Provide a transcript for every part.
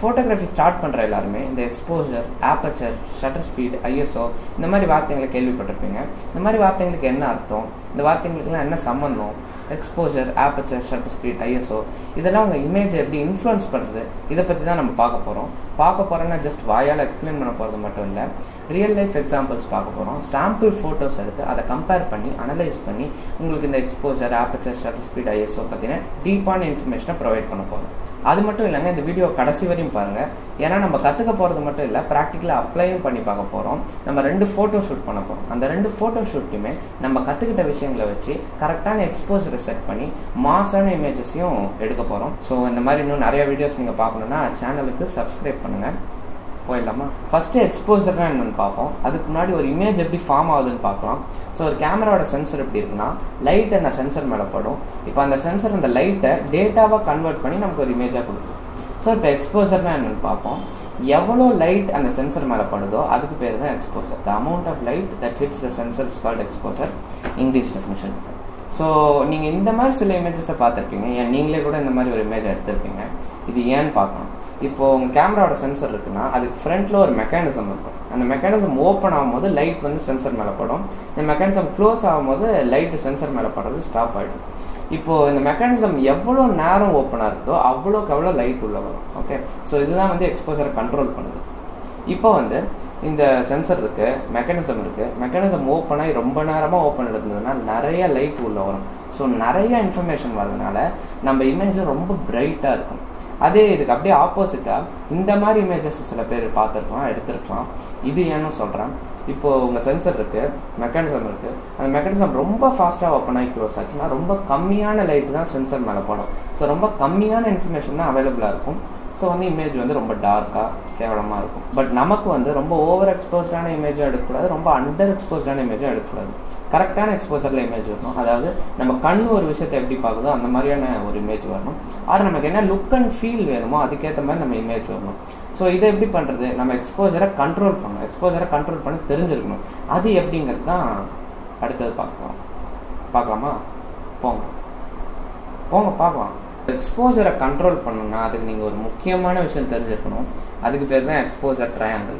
Photography start பண்ணுற எல்லாருமே இந்த exposure aperture shutter speed ISO இந்த மாதிரி வார்த்தைகளை கேள்விப்பட்டிருப்பீங்க. இந்த மாதிரி வார்த்தைங்களுக்கு என்ன அர்த்தம்? இந்த வார்த்தைகளுக்குலாம் என்ன சம்மந்தம் exposure aperture shutter speed ISO இதெல்லாம் உங்கள் இமேஜை எப்படி இன்ஃப்ளூயன்ஸ் பண்ணுறது இதை பற்றி தான் நம்ம பார்க்க போகிறோம் பார்க்க போகிறோன்னா ஜஸ்ட் வாயால் எக்ஸ்பிளைன் பண்ண போகிறது மட்டும் இல்லை. ரியல் லைஃப் எக்ஸாம்பிள்ஸ் பார்க்க போகிறோம் சாம்பிள் ஃபோட்டோஸ் எடுத்து அதை கம்பேர் பண்ணி அனலைஸ் பண்ணி உங்களுக்கு இந்த exposure aperture shutter speed ISO பற்றின டீப்பான இன்ஃபர்மேஷனை ப்ரொவைட் பண்ண போகிறோம் அது மட்டும் இல்லைங்க இந்த வீடியோ கடைசி வரையும் பாருங்கள் ஏன்னா நம்ம கற்றுக்க போகிறது மட்டும் இல்லை ப்ராக்டிக்கலாக அப்ளையும் பண்ணி பார்க்க போகிறோம் நம்ம ரெண்டு ஃபோட்டோ ஷூட் பண்ண போகிறோம் அந்த ரெண்டு ஃபோட்டோ ஷூட்டுமே நம்ம கற்றுக்கிட்ட விஷயங்களை வச்சு கரெக்டான எக்ஸ்போசரை செட் பண்ணி மாசான இமேஜஸையும் எடுக்க போகிறோம் ஸோ இந்த மாதிரி இன்னும் நிறைய வீடியோஸ் நீங்கள் பார்க்கணுன்னா சேனலுக்கு சப்ஸ்கிரைப் பண்ணுங்கள் போயிடலாமா ஃபஸ்ட்டு எக்ஸ்போசர்னா என்னென்னு பார்ப்போம். அதுக்கு முன்னாடி ஒரு இமேஜ் எப்படி ஃபார்ம் ஆகுதுன்னு பார்க்கலாம். ஸோ ஒரு கேமராவோட சென்சர் எப்படி இருக்குன்னா லைட் அந்த சென்சர் மேலே படும். இப்போ அந்த சென்சர் அந்த லைட்டை டேட்டாவாக கன்வெர்ட் பண்ணி நமக்கு ஒரு இமேஜாக கொடுக்கும். ஸோ இப்போ எக்ஸ்போசர்னா என்னென்னு பார்ப்போம். எவ்வளோ லைட் அந்த சென்சர் மேலே படுதோ அதுக்கு பேர் தான் exposure the amount of light that hits the sensor is called exposure English definition so நீங்கள் இந்த மாதிரி சில இமேஜஸை பார்த்துருப்பீங்க. ஏன் நீங்களே கூட இந்த மாதிரி ஒரு இமேஜ் எடுத்திருப்பீங்க. இது ஏன்னு பார்க்கணும் இப்போது உங்கள் கேமராவோட சென்சர் இருக்குன்னா அதுக்கு ஃப்ரண்ட்டில் ஒரு மெக்கானிசம் இருக்கும். அந்த மெக்கானிசம் ஓப்பன் ஆகும்போது லைட் வந்து சென்சர் மேலே படும். இந்த மெக்கானிசம் க்ளோஸ் ஆகும்போது லைட்டு சென்சர் மேலே படுறது ஸ்டாப் ஆகிடும் இப்போது இந்த மெக்கானிசம் எவ்வளோ நேரம் ஓப்பனாக இருக்கோ அவ்வளோக்கு அவ்வளோ லைட் உள்ளே வரும். ஓகே ஸோ இதுதான் வந்து எக்ஸ்போசரை கண்ட்ரோல் பண்ணுது. இப்போ வந்து இந்த சென்சர் இருக்குது மெக்கானிசம் இருக்குது மெக்கானிசம் ஓப்பன் ஆகி ரொம்ப நேரமாக ஓப்பன் இருந்ததுன்னா நிறைய லைட் உள்ளே வரும். ஸோ நிறைய இன்ஃபர்மேஷன் வரதுனால நம்ம இமேஜும் ரொம்ப பிரைட்டாக இருக்கும். அதே இதுக்கு அப்படியே ஆப்போசிட்டாக இந்த மாதிரி இமேஜஸ் சில பேர் பார்த்துருக்கலாம் எடுத்திருக்கலாம். இது ஏன்னு சொல்கிறேன் இப்போது உங்கள் சென்சர் இருக்குது மெக்கானிசம் இருக்குது அந்த மெக்கானிசம் ரொம்ப ஃபாஸ்ட்டாக ஓப்பன் ஆகி க்ளோஸ் ஆச்சுன்னா ரொம்ப கம்மியான லைட் தான் சென்சர் மேலே படும். ஸோ ரொம்ப கம்மியான இன்ஃபர்மேஷன் தான் அவைலபிளாக இருக்கும். ஸோ வந்து இமேஜ் வந்து ரொம்ப டார்க்காக கேவலமாக இருக்கும். பட் நமக்கு வந்து ரொம்ப ஓவர் எக்ஸ்போஸ்டான இமேஜும் எடுக்கக்கூடாது ரொம்ப அண்டர் எக்ஸ்போஸ்டான இமேஜும் எடுக்கக்கூடாது. கரெக்டான எக்ஸ்போசரில் இமேஜ் வரணும். அதாவது நம்ம கண் ஒரு விஷயத்தை எப்படி பார்க்குதோ அந்த மாதிரியான ஒரு இமேஜ் வரணும். ஆர் நமக்கு என்ன லுக் அண்ட் ஃபீல் வேணுமோ அதுக்கேற்ற மாதிரி நம்ம இமேஜ் வரணும். ஸோ இதை எப்படி பண்ணுறது நம்ம எக்ஸ்போசரை கண்ட்ரோல் பண்ணணும். எக்ஸ்போசரை கண்ட்ரோல் பண்ணி தெரிஞ்சிருக்கணும். அது எப்படிங்கிறது தான் அடுத்தது பார்க்கலாம் பார்க்கலாமா? போங்க. போங்க பார்க்கலாம். எக்ஸ்போசரை கண்ட்ரோல் பண்ணணும்னா அதுக்கு நீங்கள் ஒரு முக்கியமான விஷயம் தெரிஞ்சிருக்கணும். அதுக்கு பேர் தான் எக்ஸ்போசர் ட்ரையாங்கிள்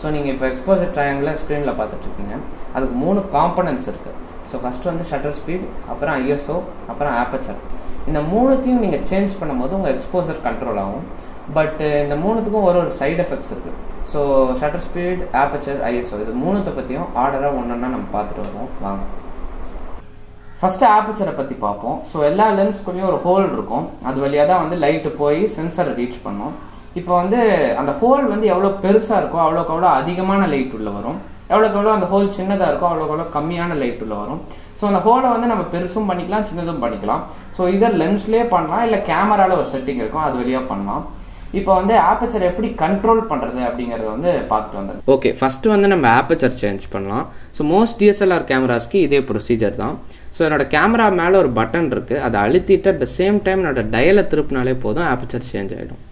ஸோ நீங்கள் இப்போ எக்ஸ்போசர் ட்ரையாங்கிளை ஸ்க்ரீனில் பார்த்துட்ருக்கீங்க அதுக்கு மூணு காம்பனன்ட்ஸ் இருக்குது ஸோ ஃபஸ்ட்டு வந்து ஷட்டர் ஸ்பீட் அப்புறம் ஐஎஸ்ஓ அப்புறம் ஆப்பச்சர் இந்த மூணுத்தையும் நீங்கள் சேஞ்ச் பண்ணும்போது உங்கள் எக்ஸ்போசர் கண்ட்ரோல் ஆகும். பட் இந்த மூணுத்துக்கும் ஒரு ஒரு சைடு எஃபெக்ட்ஸ் இருக்குது so shutter speed aperture ISO இது மூணுத்தை பற்றியும் ஆர்டராக ஒன்றா நம்ம பார்த்துட்டு வருவோம். வாங்க. ஃபஸ்ட்டு ஆப்பச்சரை பற்றி பார்ப்போம். ஸோ எல்லா லென்ஸ்குள்ளேயும் ஒரு ஹோல் இருக்கும். அது வழியாக தான் வந்து லைட்டு போய் சென்சரை ரீச் பண்ணும். இப்போ வந்து அந்த ஹோல் வந்து எவ்வளோ பெருசாக இருக்கோ அவ்வளோக்கு அவ்வளோ அதிகமான லைட் உள்ள வரும். எவ்வளோக்கு எவ்வளோ அந்த ஹோல் சின்னதாக இருக்கோ அவ்வளோக்கு அவ்வளோ கம்மியான லைட் உள்ள வரும். ஸோ அந்த ஹோலை வந்து நம்ம பெருசும் பண்ணிக்கலாம் சின்னதும் பண்ணிக்கலாம். ஸோ இதை லென்ஸ்லேயே பண்ணலாம் இல்லை கேமராவில் ஒரு செட்டிங் இருக்கும் அது வழியாக பண்ணலாம். இப்போ வந்து ஆப்பச்சர் எப்படி கண்ட்ரோல் பண்ணுறது அப்படிங்கிறத வந்து பார்த்துட்டு வந்தேன் ஓகே ஃபஸ்ட்டு வந்து நம்ம ஆப்பச்சர் சேஞ்ச் பண்ணலாம். ஸோ மோஸ்ட் டிஎஸ்எல்ஆர் கேமராஸ்க்கு இதே ப்ரொசீஜர் தான். ஸோ என்னோட கேமரா மேலே ஒரு பட்டன் இருக்குது அதை அழுத்திட்டு அட் த சேம் டைம் என்னோட டயலை திருப்பினாலே போதும் ஆப்பச்சர் சேஞ்ச் ஆகிடும்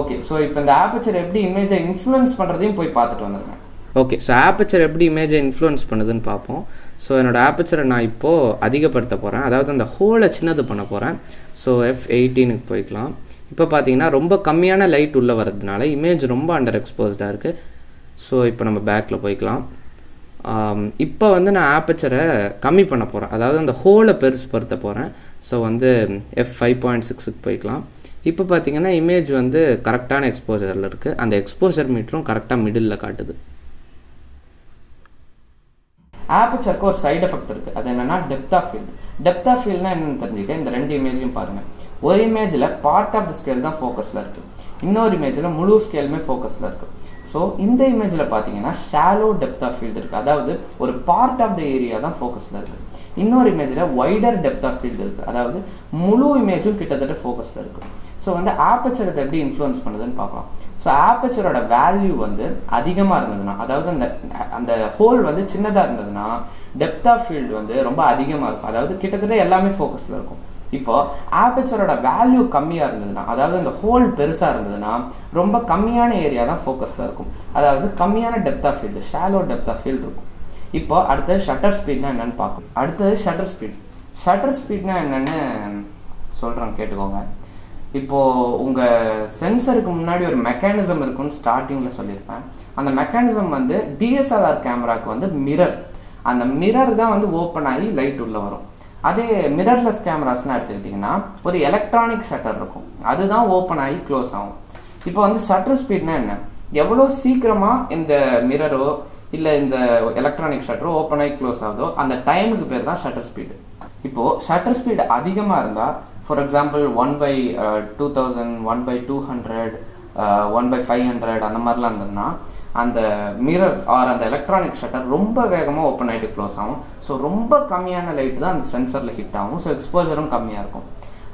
ஓகே ஸோ இப்போ இந்த ஆப்பச்சர் எப்படி இமேஜை இன்ஃப்ளூயன்ஸ் பண்ணுறதையும் போய் பார்த்துட்டு வந்துருங்க. ஓகே ஸோ ஆப்பச்சர் எப்படி இமேஜை இன்ஃப்ளூயன்ஸ் பண்ணுதுன்னு பார்ப்போம். ஸோ என்னோடய ஆப்பச்சரை நான் இப்போது அதிகப்படுத்த போகிறேன் அதாவது அந்த ஹோலை சின்னது பண்ண போகிறேன் ஸோ எஃப் எயிட்டீனுக்கு போய்க்கலாம். இப்போ பார்த்தீங்கன்னா ரொம்ப கம்மியான லைட் உள்ளே வர்றதுனால இமேஜ் ரொம்ப அண்டர் எக்ஸ்போஸ்டாக இருக்குது ஸோ இப்போ நம்ம பேக்கில் போய்க்கலாம். Um, இப்போ வந்து நான் ஆப்பச்சரை கம்மி பண்ண போகிறேன் அதாவது அந்த ஹோலை பெருசுப்படுத்த போகிறேன் ஸோ வந்து எஃப் ஃபைவ் பாயிண்ட் சிக்ஸுக்கு போய்க்கலாம். இப்போ பார்த்தீங்கன்னா இமேஜ் வந்து கரெக்டான எக்ஸ்போசரில் இருக்குது அந்த எக்ஸ்போசர் மீட்டரும் கரெக்டாக மிடில் காட்டுது. ஆப்பிச்சருக்கு ஒரு சைடு எஃபெக்ட் இருக்குது அது என்னென்னா depth of field depth of ஃபீல்ட்னா என்னென்னு தெரிஞ்சுக்கிட்டு இந்த ரெண்டு இமேஜையும் பாருங்கள் ஒரு இமேஜில் பார்ட் ஆஃப் த ஸ்கேல் தான் ஃபோக்கஸில் இருக்குது இன்னொரு இமேஜில் முழு ஸ்கேலுமே ஃபோக்கஸில் இருக்குது ஸோ இந்த இமேஜில் பார்த்தீங்கன்னா ஷாலோ டெப்த் ஆஃப் ஃபீல்டு இருக்குது அதாவது ஒரு பார்ட் ஆஃப் த ஏரியா தான் ஃபோக்கஸில் இருக்குது இன்னொரு இமேஜில் வைடர் டெப்த் ஆஃப் ஃபீல்டு இருக்குது அதாவது முழு இமேஜும் கிட்டத்தட்ட ஃபோக்கஸில் இருக்குது ஸோ வந்து ஆப்பச்சர் அதை எப்படி இன்ஃப்ளூயன்ஸ் பண்ணுதுன்னு பார்க்கலாம். ஸோ ஆப்பச்சரோட வேல்யூ வந்து அதிகமாக இருந்ததுன்னா அதாவது அந்த அந்த ஹோல் வந்து சின்னதாக இருந்ததுன்னா டெப்த் ஆஃப் ஃபீல்டு வந்து ரொம்ப அதிகமாக இருக்கும். அதாவது கிட்டத்தட்ட எல்லாமே ஃபோக்கஸில் இருக்கும். இப்போ ஆப்பச்சரோட வேல்யூ கம்மியாக இருந்ததுன்னா அதாவது அந்த ஹோல் பெருசாக இருந்ததுன்னா ரொம்ப கம்மியான ஏரியா தான் ஃபோக்கஸில் இருக்கும். அதாவது கம்மியான depth of field shallow depth of field இருக்கும். இப்போ அடுத்தது ஷட்டர் ஸ்பீட்னா என்னென்னு பார்க்கணும் அடுத்தது ஷட்டர் ஸ்பீட் ஷட்டர் ஸ்பீட்னா என்னென்னு சொல்கிறேன் கேட்டுக்கோங்க. இப்போது உங்கள் சென்சருக்கு முன்னாடி ஒரு மெக்கானிசம் இருக்குன்னு ஸ்டார்டிங்கில் சொல்லியிருப்பேன். அந்த மெக்கானிசம் வந்து டிஎஸ்எல்ஆர் கேமராக்கு வந்து மிரர் அந்த மிரர் தான் வந்து ஓப்பன் ஆகி லைட் உள்ளே வரும். அதே மிரர்லெஸ் கேமராஸ்லாம் எடுத்துக்கிட்டிங்கன்னா ஒரு எலக்ட்ரானிக் ஷட்டர் இருக்கும். அதுதான் ஓப்பன் ஆகி க்ளோஸ் ஆகும். இப்போ வந்து ஷட்டர் ஸ்பீட்னா என்ன? எவ்வளோ சீக்கிரமாக இந்த மிரரோ இல்லை இந்த எலக்ட்ரானிக் ஷட்டரோ ஓப்பன் ஆகி க்ளோஸ் ஆகுதோ அந்த டைமுக்கு பேர் தான் ஷட்டர் ஸ்பீடு இப்போது ஷட்டர் ஸ்பீடு அதிகமாக இருந்தால் for example one by two thousand one by two hundred one by five hundred அந்த மாதிரிலாம் இருந்ததுன்னா அந்த மிரர் ஆர் அந்த எலக்ட்ரானிக் ஷட்டர் ரொம்ப வேகமாக ஓப்பன் ஆகிட்டு க்ளோஸ் ஆகும். ஸோ ரொம்ப கம்மியான லைட் தான் அந்த சென்சரில் ஹிட் ஆகும். ஸோ எக்ஸ்போஜரும் கம்மியாக இருக்கும்.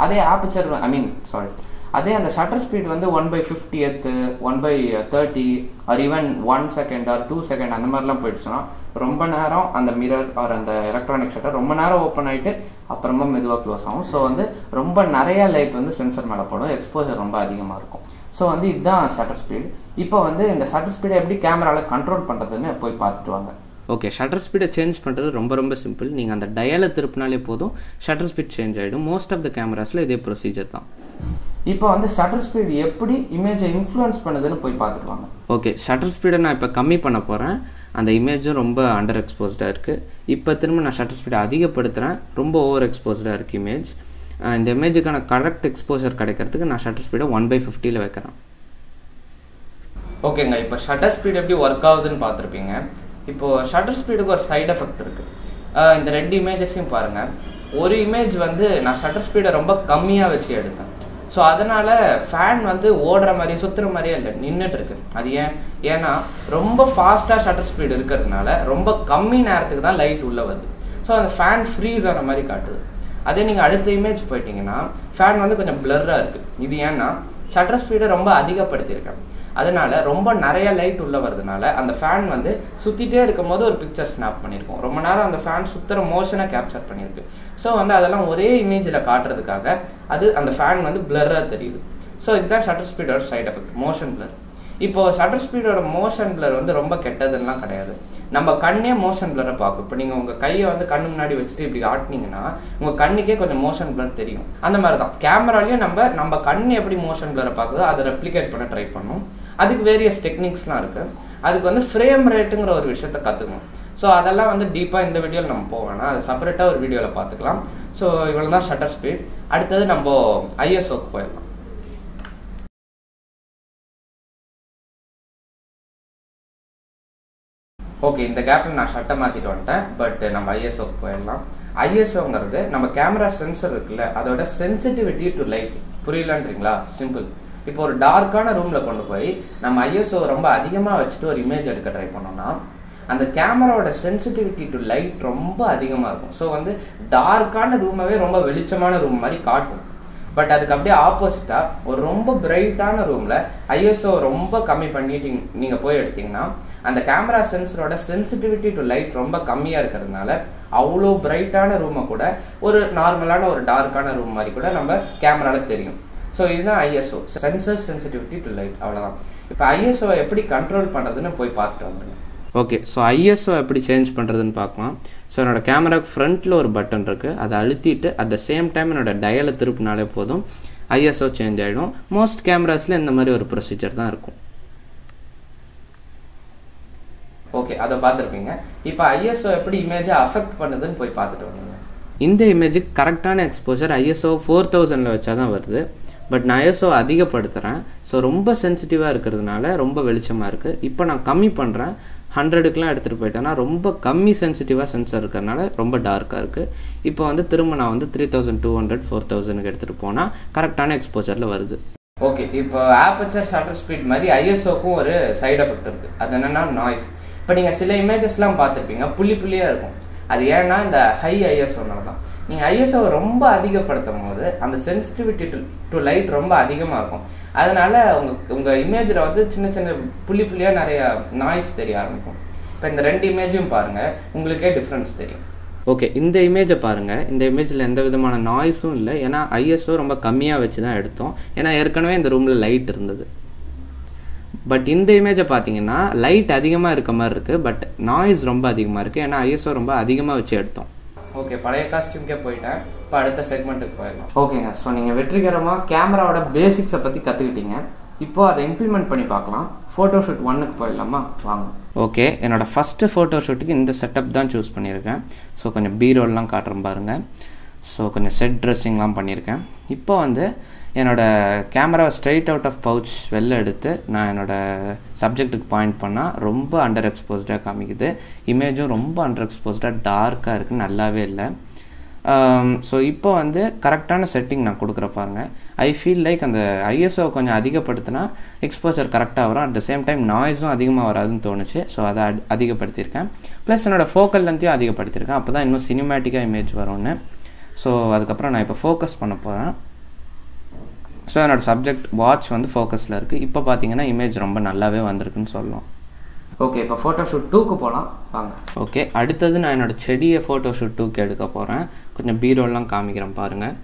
அதே ஆப்பிச்சர் ஐ மீன் சாரி அதே அந்த ஷட்டர் ஸ்பீட் வந்து one by fiftieth one by thirty or even one second or two second அந்த மாதிரிலாம் போயிடுச்சுன்னா ரொம்ப நேரம் அந்த மிரர் ஆர் அந்த எலக்ட்ரானிக் ஷட்டர் ரொம்ப நேரம் ஓப்பன் ஆகிட்டு அப்புறமா மெதுவாக க்ளோஸ் ஆகும். ஸோ வந்து ரொம்ப நிறையா லைட் வந்து சென்சர் மேலே போடும். எக்ஸ்போஜர் ரொம்ப அதிகமாக இருக்கும். ஸோ வந்து இதுதான் ஷட்டர் ஸ்பீட் இப்போ வந்து இந்த ஷட்டர் ஸ்பீடை எப்படி கேமராவில் கண்ட்ரோல் பண்ணுறதுன்னு போய் பார்த்துட்டு வாங்க. ஓகே ஷட்டர் ஸ்பீடை சேஞ்ச் பண்ணுறது ரொம்ப ரொம்ப சிம்பிள் நீங்கள் அந்த டயலை திருப்பினாலே போதும் ஷட்டர் ஸ்பீட் சேஞ்ச் ஆகிடும் மோஸ்ட் ஆஃப் த கேமராஸில் இதே ப்ரொசீஜர் தான். இப்போ வந்து ஷட்டர் ஸ்பீடு எப்படி இமேஜை இன்ஃப்ளூயன்ஸ் பண்ணுதுன்னு போய் பார்த்துட்டு வாங்க. ஓகே ஷட்டர் ஸ்பீடை நான் இப்போ கம்மி பண்ண போகிறேன் அந்த இமேஜும் ரொம்ப அண்டர் எக்ஸ்போஸ்டாக இருக்குது இப்போ திரும்ப நான் ஷட்டர் ஸ்பீடை அதிகப்படுத்துகிறேன் ரொம்ப ஓவர் எக்ஸ்போஸ்டாக இருக்குது இமேஜ் இந்த இமேஜுக்கான கரெக்ட் எக்ஸ்போசர் கிடைக்கிறதுக்கு நான் ஷட்டர் ஸ்பீடை ஒன் பை ஃபிஃப்டியில் வைக்கிறேன். ஓகேங்க இப்போ ஷட்டர் ஸ்பீட் எப்படி ஒர்க் ஆகுதுன்னு பார்த்துருப்பீங்க. இப்போது ஷட்டர் ஸ்பீடுக்கு ஒரு சைடு எஃபெக்ட் இருக்குது இந்த ரெண்டு இமேஜஸையும் பாருங்கள் ஒரு இமேஜ் வந்து நான் ஷட்டர் ஸ்பீடை ரொம்ப கம்மியாக வச்சு எடுத்தேன். ஸோ அதனால் ஃபேன் வந்து ஓடுற மாதிரி சுற்றுற மாதிரியே இல்லை. நின்றுட்டு இருக்கு அது ஏன்? ஏன்னா ரொம்ப ஃபாஸ்ட்டாக ஷட்டர் ஸ்பீடு இருக்கிறதுனால ரொம்ப கம்மி நேரத்துக்கு தான் லைட் உள்ளே வருது. ஸோ அந்த ஃபேன் ஃப்ரீஸ் ஆகிற மாதிரி காட்டுது. அதே நீங்கள் அடுத்த இமேஜ் போயிட்டீங்கன்னா ஃபேன் வந்து கொஞ்சம் பிளர்ராக இருக்குது இது ஏன்னா ஷட்டர் ஸ்பீடை ரொம்ப அதிகப்படுத்தியிருக்கேன் அதனால ரொம்ப நிறைய லைட் உள்ள வரதுனால அந்த ஃபேன் வந்து சுற்றிட்டே இருக்கும் போது ஒரு பிக்சர் ஸ்னாப் பண்ணியிருக்கோம். ரொம்ப நேரம் அந்த ஃபேன் சுற்றுற மோஷனை கேப்சர் பண்ணியிருக்கு. ஸோ வந்து அதெல்லாம் ஒரே இமேஜில் காட்டுறதுக்காக அது அந்த ஃபேன் வந்து பிளர்ராக தெரியுது. ஸோ இதுதான் ஷட்டர் ஸ்பீடோட சைட் எஃபெக்ட் மோஷன் பிளர் இப்போ ஷட்டர் ஸ்பீடோட மோஷன் பிளர் வந்து ரொம்ப கெட்டதுலாம் கிடையாது. நம்ம கண்ணே மோஷன் பிளரை பார்க்கும். இப்போ நீங்கள் உங்கள் கையை வந்து கண்ணு முன்னாடி வச்சுட்டு இப்படி ஆட்டினீங்கன்னா உங்கள் கண்ணுக்கே கொஞ்சம் மோஷன் பிளர் தெரியும். அந்த மாதிரி தான் கேமராலையும் நம்ம நம்ம கண் எப்படி மோஷன் பிளரை பார்க்குதோ அதை ரெப்ளிகேட் பண்ண ட்ரை பண்ணும். அதுக்கு வேரியஸ் டெக்னிக்ஸ்லாம் இருக்குது அதுக்கு வந்து ஃப்ரேம் ரேட்டுங்கிற ஒரு விஷயத்த கற்றுக்கணும் ஸோ அதெல்லாம் வந்து டீப்பாக இந்த வீடியோவில் நம்ம போவேன்னா அது செப்பரேட்டாக ஒரு வீடியோவில் பார்த்துக்கலாம். ஸோ இவ்வளோ தான் ஷட்டர் ஸ்பீட் அடுத்தது நம்ம ஐஎஸ்ஓக்கு போயிடலாம். ஓகே இந்த கேப்பில் நான் ஷட்டை மாற்றிட்டு வந்துட்டேன். பட் நம்ம ஐஎஸ்ஓக்கு போயிடலாம். ஐஎஸ்ஓங்கிறது நம்ம கேமரா சென்சர் இருக்குல்ல அதோட சென்சிட்டிவிட்டி டு லைட் புரியலன்றீங்களா? சிம்பிள் இப்போ ஒரு டார்க்கான ரூமில் கொண்டு போய் நம்ம ஐஎஸ்ஓ ரொம்ப அதிகமாக வச்சுட்டு ஒரு இமேஜ் எடுக்க ட்ரை பண்ணோம்னா அந்த கேமராவோட சென்சிட்டிவிட்டி டு லைட் ரொம்ப அதிகமாக இருக்கும். ஸோ வந்து டார்க்கான ரூமாவே ரொம்ப வெளிச்சமான ரூம் மாதிரி காட்டும். பட் அதுக்கு அப்படியே ஆப்போசிட்டாக ஒரு ரொம்ப பிரைட்டான ரூமில் ஐஎஸ்ஓ ரொம்ப கம்மி பண்ணிட்டு நீங்கள் போய் எடுத்தீங்கன்னா அந்த கேமரா சென்சரோட சென்சிட்டிவிட்டி டு லைட் ரொம்ப கம்மியாக இருக்கிறதுனால அவ்வளோ பிரைட்டான ரூமை கூட ஒரு நார்மலான ஒரு டார்க்கான ரூம் மாதிரி கூட நம்ம கேமராவில் தெரியும். ஸோ இதுதான் ISO sensor sensitivity to light அவ்வளோதான் இப்போ ஐஎஸ்ஓ எப்படி கண்ட்ரோல் பண்ணுறதுன்னு போய் பார்த்துட்டு வந்துடுங்க ஓகே ஸோ ஐஎஸ்ஓ எப்படி சேஞ்ச் பண்ணுறதுன்னு பார்க்கலாம். ஸோ என்னோடய கேமராக்கு ஃப்ரண்ட்டில் ஒரு பட்டன் இருக்குது அதை அழுத்திட்டு அட் த சேம் டைம் என்னோட டயலை திருப்பினாலே போதும். ஐஎஸ்ஓ சேஞ்ச் ஆகிடும் மோஸ்ட் கேமராஸில் இந்த மாதிரி ஒரு ப்ரொசீஜர் தான் இருக்கும். ஓகே அதை பார்த்துருப்பீங்க. இப்போ ஐஎஸ்ஓ எப்படி இமேஜை அஃபெக்ட் பண்ணுதுன்னு போய் பார்த்துட்டு வந்துங்க இந்த இமேஜுக்கு கரெக்டான எக்ஸ்போஜர் ஐஎஸ்ஓ ஃபோர் தௌசண்டில் வச்சா தான் வருது. பட் நான் ஐஎஸ்ஓ அதிகப்படுத்துகிறேன் ஸோ ரொம்ப சென்சிட்டிவாக இருக்கிறதுனால ரொம்ப வெளிச்சமாக இருக்குது இப்போ நான் கம்மி பண்ணுறேன் ஹண்ட்ரடுக்கெலாம் எடுத்துகிட்டு போயிட்டேன்னா ரொம்ப கம்மி சென்சிட்டிவாக சென்சர் இருக்கிறதுனால ரொம்ப டார்க்காக இருக்குது இப்போ வந்து திரும்ப நான் வந்து three thousand two hundred four தௌசண்ட்க்கு எடுத்துகிட்டு போனால் கரெக்டான எக்ஸ்போஜரில் வருது. ஓகே இப்போ ஆப்பச்சர் ஷட்டர் ஸ்பீட் மாதிரி ஐஎஸ்ஓக்கும் ஒரு சைடு எஃபெக்ட் இருக்குது அது என்னென்னா நாய்ஸ் இப்போ நீங்கள் சில இமேஜஸ்லாம் பார்த்துருப்பீங்க. புள்ளி புள்ளியாக இருக்கும். அது ஏன்னா இந்த ஹை ஐஎஸ்ஓனால தான். நீங்கள் ஐஎஸ்ஓவை ரொம்ப அதிகப்படுத்தும் போது அந்த சென்சிட்டிவிட்டி டு டு லைட் ரொம்ப அதிகமாக இருக்கும் அதனால உங்கள் உங்கள் இமேஜில் வந்து சின்ன சின்ன புள்ளி புள்ளியாக நிறைய நாய்ஸ் தெரிய ஆரம்பிக்கும். இப்போ இந்த ரெண்டு இமேஜும் பாருங்கள் உங்களுக்கே டிஃப்ரென்ஸ் தெரியும். ஓகே இந்த இமேஜை பாருங்கள் இந்த இமேஜில் எந்த விதமான நாய்ஸும் இல்லை. ஏன்னா ஐஎஸ்ஓ ரொம்ப கம்மியாக வச்சு தான் எடுத்தோம். ஏன்னா ஏற்கனவே இந்த ரூமில் லைட் இருந்தது. பட் இந்த இமேஜை பார்த்தீங்கன்னா லைட் அதிகமாக இருக்க மாதிரி இருக்குது பட் நாய்ஸ் ரொம்ப அதிகமாக இருக்குது ஏன்னா ஐஎஸ்ஓ ரொம்ப அதிகமாக வச்சு எடுத்தோம். ஓகே பழைய காஸ்டியூம்க்கே போயிட்டேன். இப்போ அடுத்த செக்மெண்ட்டுக்கு போயிடலாம். ஓகேங்க ஸோ நீங்கள் வெற்றிகரமாக கேமராவோட பேசிக்ஸை பற்றி கற்றுக்கிட்டீங்க இப்போ அதை இம்ப்ளிமெண்ட் பண்ணி பார்க்கலாம். ஃபோட்டோ ஷூட் ஒன்னுக்கு போயிடலாமா? வாங்க. ஓகே என்னோட ஃபஸ்ட்டு ஃபோட்டோ ஷூட்டுக்கு இந்த செட்டப் தான் சூஸ் பண்ணியிருக்கேன். ஸோ கொஞ்சம் பீரோல்லாம் காட்டுறேன் பாருங்கள் ஸோ கொஞ்சம் செட் ட்ரெஸ்ஸிங்லாம் பண்ணியிருக்கேன். இப்போ வந்து என்னோடய கேமராவை ஸ்ட்ரைட் அவுட் ஆஃப் பவுச் வெளில எடுத்து நான் என்னோடய சப்ஜெக்ட்டுக்கு பாயிண்ட் பண்ணால் ரொம்ப அண்டர் எக்ஸ்போஸ்டாக காமிக்குது இமேஜும் ரொம்ப அண்டர் எக்ஸ்போஸ்டாக டார்க்காக இருக்குது நல்லாவே இல்லை. ஸோ um, இப்போ வந்து கரெக்டான செட்டிங் நான் கொடுக்குற பாருங்க. ஐ ஃபீல் லைக் அந்த ஐஎஸ்ஓ கொஞ்சம் அதிகப்படுத்தினா எக்ஸ்போசர் கரெக்டாக வரும். அட் த சேம் டைம் நாய்ஸும் அதிகமாக வராதுன்னு தோணுச்சு. ஸோ அதை அடி- அதிகப்படுத்தியிருக்கேன். ப்ளஸ் என்னோடய ஃபோக்கல் லென்த்தையும் அதிகப்படுத்தியிருக்கேன். அப்போ தான் இன்னும் சினிமேட்டிக்காக இமேஜ் வரும்னு. ஸோ அதுக்கப்புறம் நான் இப்போ ஃபோக்கஸ் பண்ண போகிறேன் ஸோ என்னோடய சப்ஜெக்ட் வாட்ச் வந்து ஃபோக்கஸில் இருக்குது இப்போ பார்த்தீங்கன்னா இமேஜ் ரொம்ப நல்லாவே வந்திருக்குன்னு சொல்லலாம். ஓகே இப்போ ஃபோட்டோ ஷூட் டூக்கு போகலாம் வாங்க. ஓகே அடுத்தது நான் என்னோடய செடியை ஃபோட்டோ ஷூட் டூக்கு எடுக்க போகிறேன் கொஞ்சம் பீரோலாம் காமிக்கிறேன் பாருங்கள்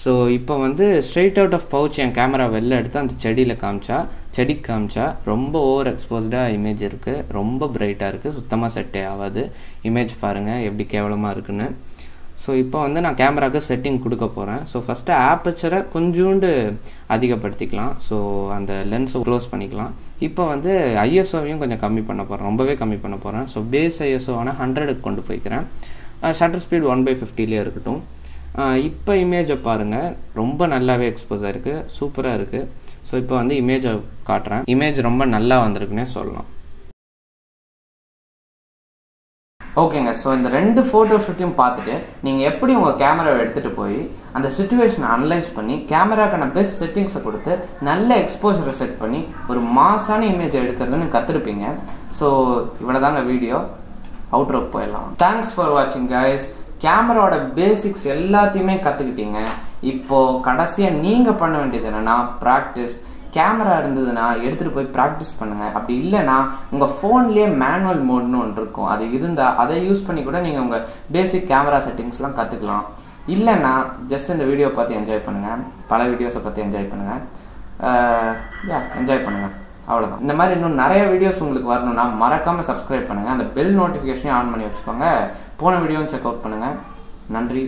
ஸோ இப்போ வந்து ஸ்ட்ரெயிட் அவுட் ஆஃப் பவுச் என் கேமரா வெளில எடுத்து அந்த செடியில் காமிச்சா செடிக்கு காமிச்சா ரொம்ப ஓவர் எக்ஸ்போஸ்டாக இமேஜ் இருக்குது ரொம்ப பிரைட்டாக இருக்குது சுத்தமாக செட்டே ஆகாது. இமேஜ் பாருங்கள் எப்படி கேவலமாக இருக்குன்னு. ஸோ இப்போ வந்து நான் கேமராவுக்கு செட்டிங் கொடுக்க போகிறேன் ஸோ ஃபஸ்ட்டு ஆப்பச்சரை கொஞ்சோண்டு அதிகப்படுத்திக்கலாம். ஸோ அந்த லென்ஸை க்ளோஸ் பண்ணிக்கலாம். இப்போ வந்து ஐஎஸ்ஓவையும் கொஞ்சம் கம்மி பண்ண போகிறேன் ரொம்பவே கம்மி பண்ண போகிறேன் ஸோ பேஸ் ஐஎஸ்ஓவான ஹண்ட்ரடுக்கு கொண்டு போய்க்கிறேன். ஷட்டர் ஸ்பீட் ஒன் பை ஃபிஃப்டிலே இருக்கட்டும். இப்போ இமேஜை பாருங்கள் ரொம்ப நல்லாவே எக்ஸ்போஸாக இருக்குது சூப்பராக இருக்குது ஸோ இப்போ வந்து இமேஜை காட்டுறேன். இமேஜ் ரொம்ப நல்லா வந்திருக்குன்னே சொல்லலாம். ஓகேங்க ஸோ இந்த ரெண்டு ஃபோட்டோ ஷூட்டையும் பார்த்துட்டு நீங்கள் எப்படி உங்கள் கேமராவை எடுத்துகிட்டு போய் அந்த சுச்சுவேஷனை அனலைஸ் பண்ணி கேமராக்கான பெஸ்ட் செட்டிங்ஸை கொடுத்து நல்ல எக்ஸ்போசரை செட் பண்ணி ஒரு மாசான இமேஜ் எடுக்கிறதுன்னு கற்றுருப்பீங்க ஸோ இவ்வளோ தாங்க வீடியோ அவுட்ரோக்கு போயிடலாம் தேங்க்ஸ் ஃபார் வாட்சிங் கைஸ் கேமராவோட பேசிக்ஸ் எல்லாத்தையுமே கற்றுக்கிட்டீங்க இப்போது கடைசியாக நீங்கள் பண்ண வேண்டியது என்னென்னா ப்ராக்டிஸ் கேமரா இருந்ததுன்னா எடுத்துகிட்டு போய் ப்ராக்டிஸ் பண்ணுங்கள் அப்படி இல்லைன்னா உங்கள் ஃபோன்லேயே மேனுவல் மோட்னு ஒன்று இருக்கும். அது இருந்தால் அதை யூஸ் பண்ணி கூட நீங்கள் உங்கள் பேசிக் கேமரா செட்டிங்ஸ்லாம் கற்றுக்கலாம் இல்லைன்னா ஜஸ்ட் இந்த வீடியோ பார்த்து என்ஜாய் பண்ணுங்கள் பல வீடியோஸை பார்த்து என்ஜாய் பண்ணுங்கள் யா என்ஜாய் பண்ணுங்கள் அவ்வளோதான் இந்த மாதிரி இன்னும் நிறைய வீடியோஸ் உங்களுக்கு வரணும்னா மறக்காமல் சப்ஸ்கிரைப் பண்ணுங்கள் அந்த பெல் நோட்டிஃபிகேஷனையும் ஆன் பண்ணி வச்சுக்கோங்க. போன வீடியோவும் செக் அவுட் பண்ணுங்கள் நன்றி.